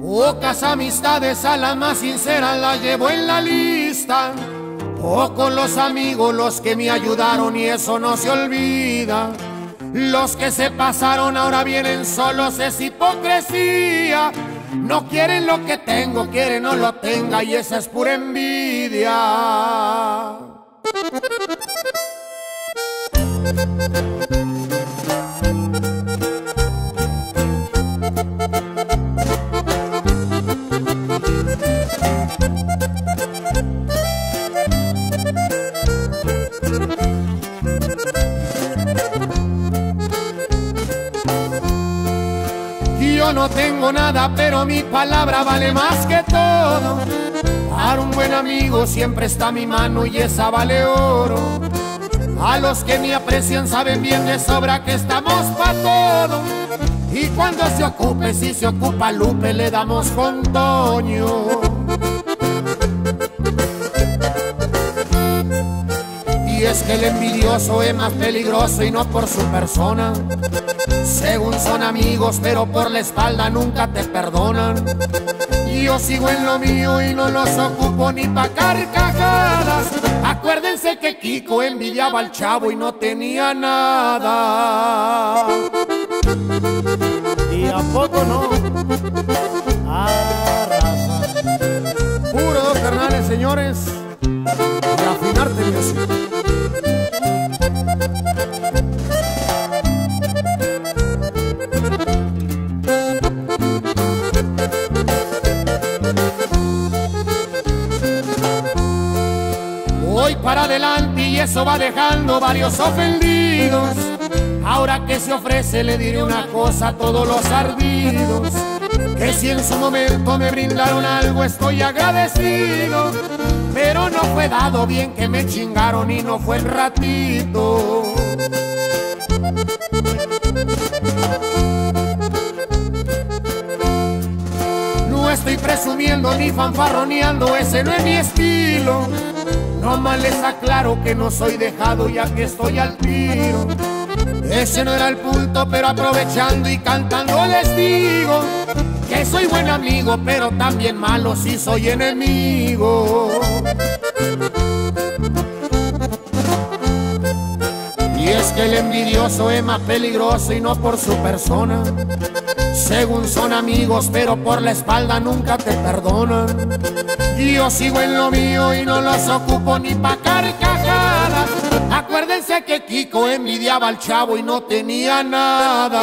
Pocas amistades a la más sincera la llevo en la lista. Pocos los amigos los que me ayudaron y eso no se olvida. Los que se pasaron ahora vienen solos, es hipocresía. No quieren lo que tengo, quieren no lo tenga y esa es pura envidia. Yo no tengo nada, pero mi palabra vale más que todo. Para un buen amigo siempre está mi mano y esa vale oro. A los que me aprecian saben bien de sobra que estamos pa' todo. Y cuando se ocupe, si se ocupa Lupe, le damos con Toño. Y es que el envidioso es más peligroso y no por su persona. Según son amigos, pero por la espalda nunca te perdonan. Yo sigo en lo mío y no los ocupo ni pa' carcajadas. Acuérdense que Kiko envidiaba al chavo y no tenía nada. ¿Y a poco no? Arrasa. Puro dos carnales, señores. Y afinarte music. Para adelante y eso va dejando varios ofendidos. Ahora que se ofrece le diré una cosa a todos los ardidos. Que si en su momento me brindaron algo estoy agradecido. Pero no fue dado bien que me chingaron y no fue el ratito. No estoy presumiendo ni fanfarroneando, ese no es mi estilo. Les aclaro que no soy dejado ya que estoy al tiro. Ese no era el punto, pero aprovechando y cantando les digo que soy buen amigo, pero también malo si soy enemigo. Y es que el envidioso es más peligroso y no por su persona. Según son amigos, pero por la espalda nunca te perdonan. Yo sigo en lo mío y no los ocupo ni pa' carcajadas. Acuérdense que Kiko envidiaba al chavo y no tenía nada.